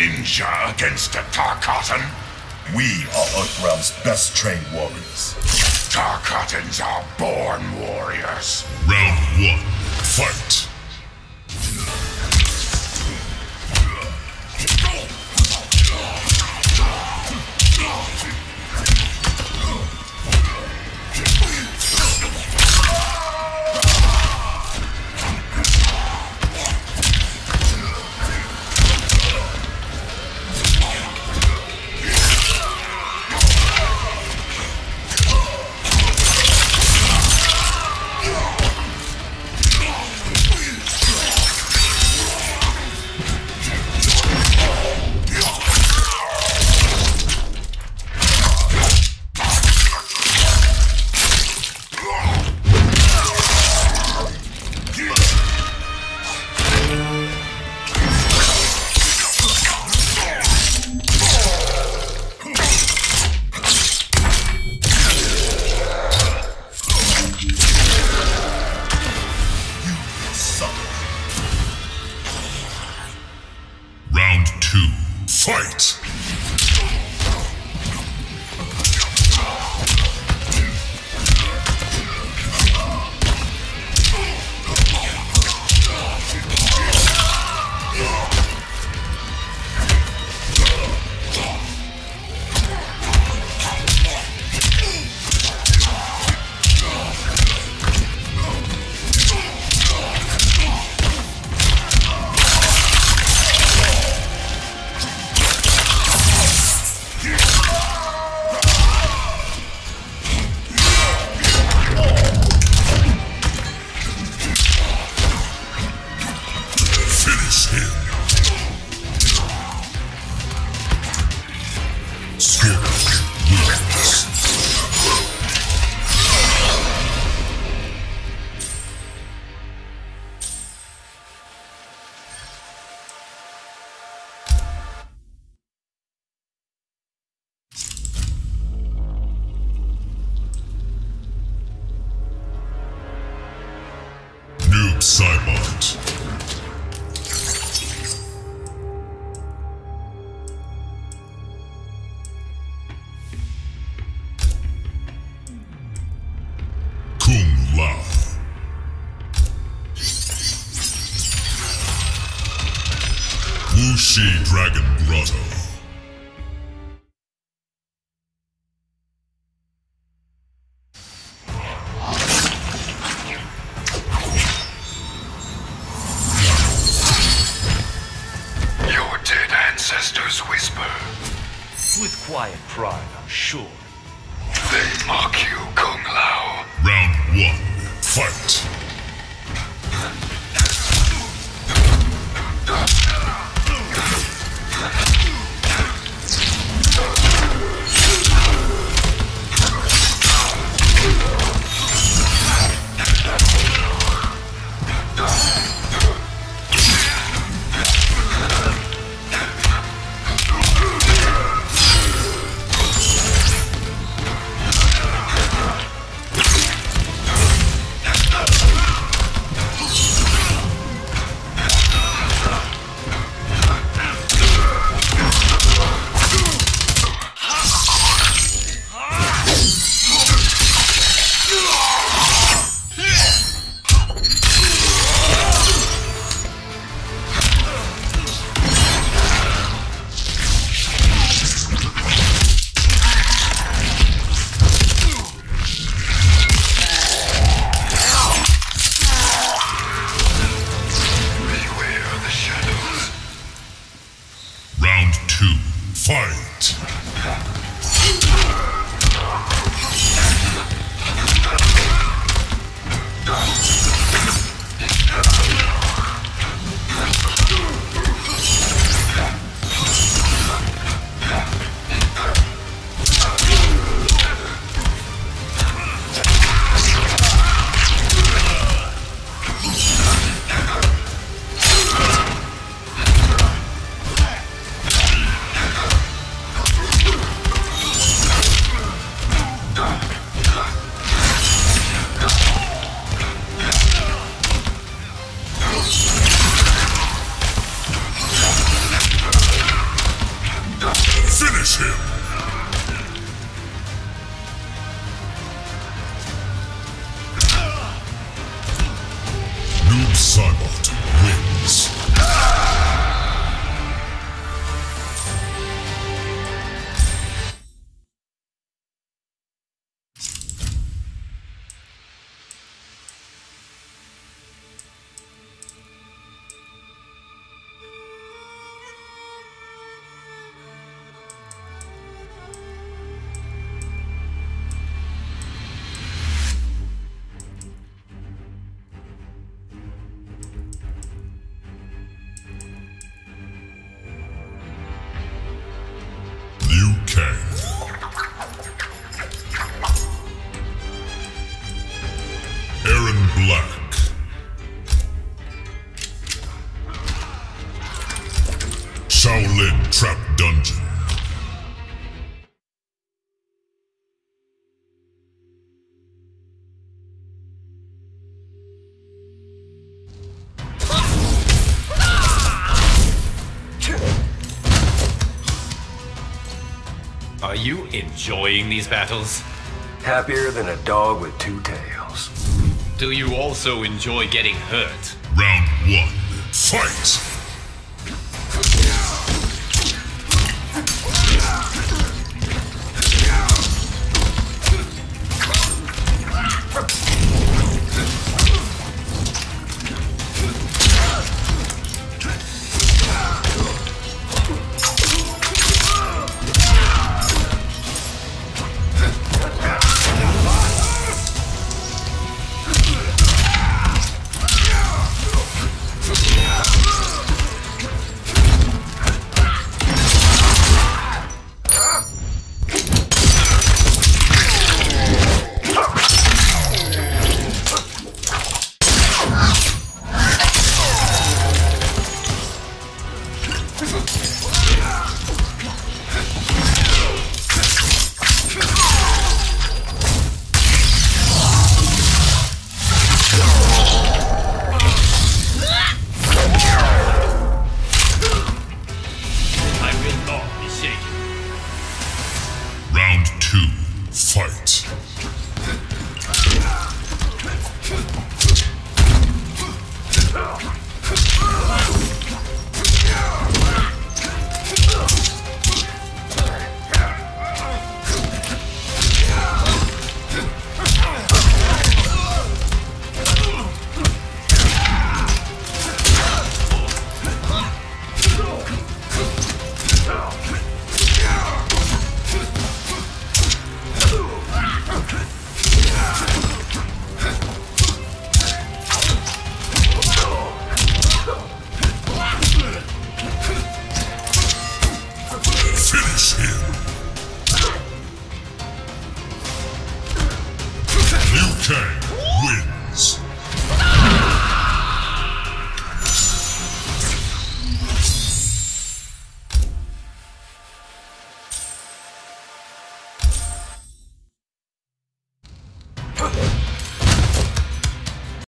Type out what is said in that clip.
ninja against a Tarkatan? We are Earthrealm's best trained warriors. Tarkatans are born warriors. Round one, fight. Two, fight. Saibot. Kung Lao. Wu Shi Dragon Grotto. Quiet pride, I'm sure. Fight! Saibot Shaolin Trap Dungeon. Are you enjoying these battles? Happier than a dog with two tails. Do you also enjoy getting hurt? Round one. Fight! Fight.